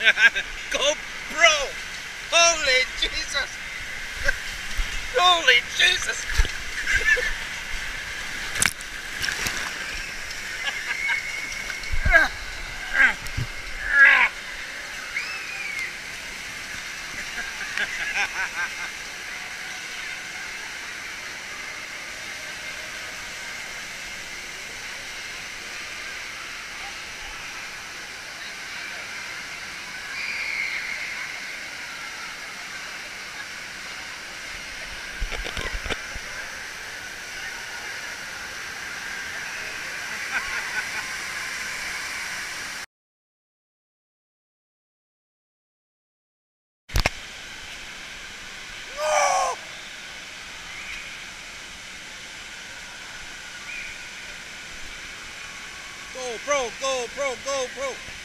Go, bro! Holy Jesus! Holy Jesus! Go, pro, go, pro, go, pro.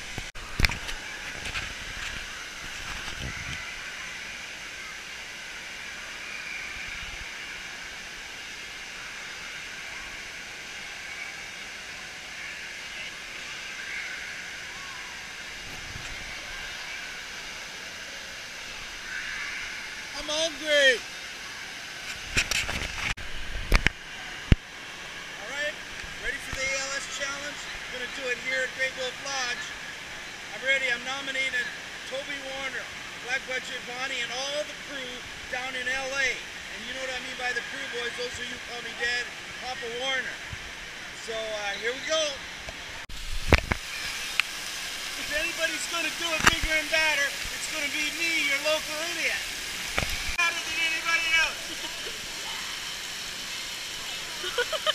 local idiot. Better than anybody else.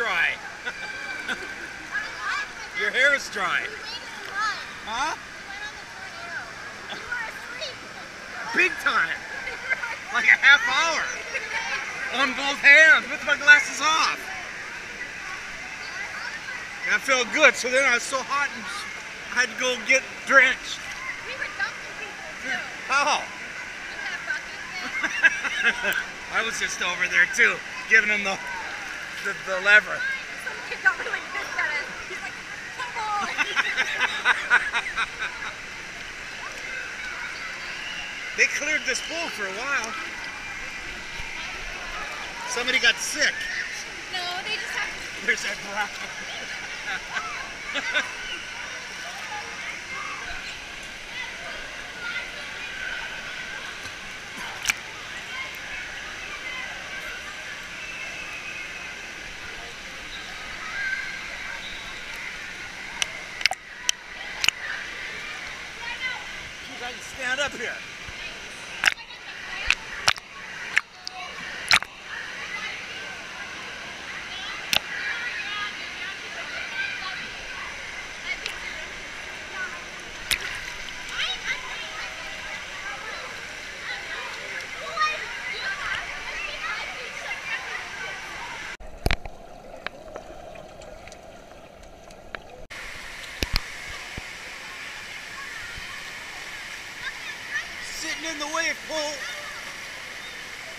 dry. your hair is dry. Huh? Big time. Like a half hour. On both hands with my glasses off. And I felt good. So then I was so hot and I had to go get drenched. We were dumping people too. Oh. How? In. I was just over there too, giving him the the, the lever. Some kid got really pissed at us. He's like. They cleared this pool for a while. Somebody got sick. no, they just have There's that brown. stand up here. Sitting in the wave pool.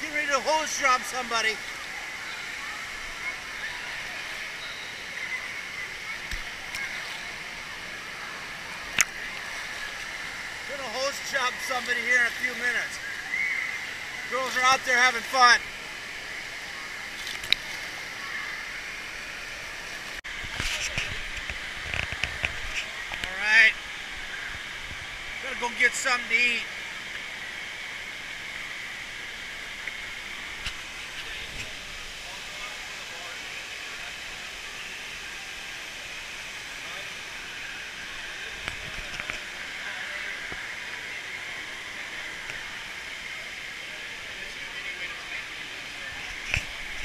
Getting ready to hose drop somebody. Gonna hose job somebody here in a few minutes. Girls are out there having fun. Go get something to eat.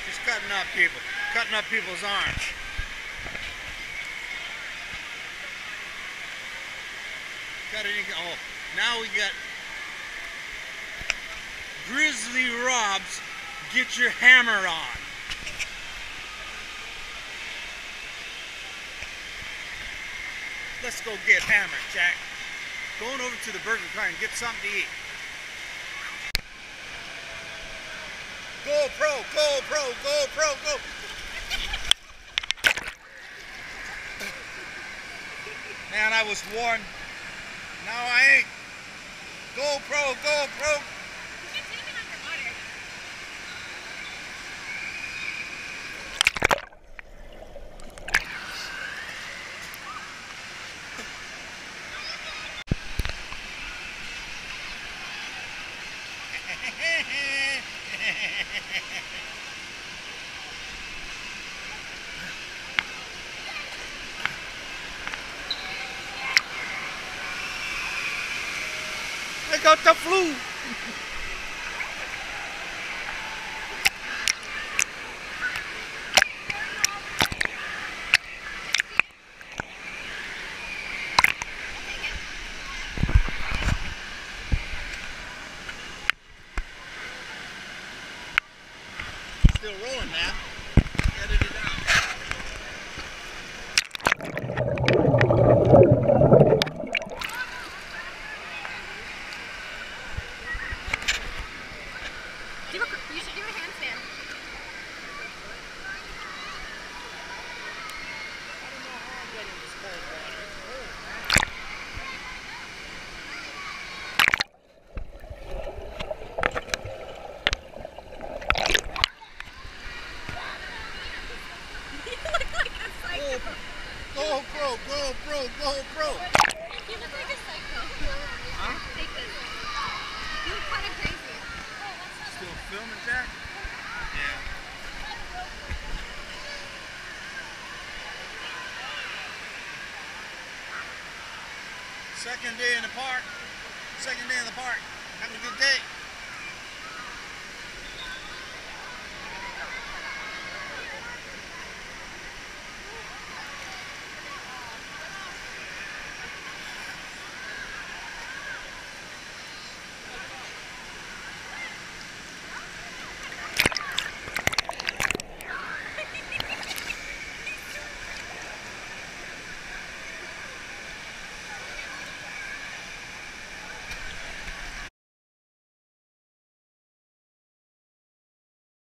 Just cutting up people. Cutting up people's arms. Got any? Oh, now we got Grizzly Rob's Get Your Hammer On. Let's go get hammered, Jack. Going over to the Burger King and get something to eat. Go pro, go pro, go pro, go. Man, I was warned. Now I ain't. Go pro, go pro. Got the flu. Still rolling, man. whoa, bro. You. Huh? You look kind of oh, crazy. Still filming, Jack? Yeah. Second day in the park. Second day in the park. Having a good day.